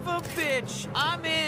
of a bitch! I'm in!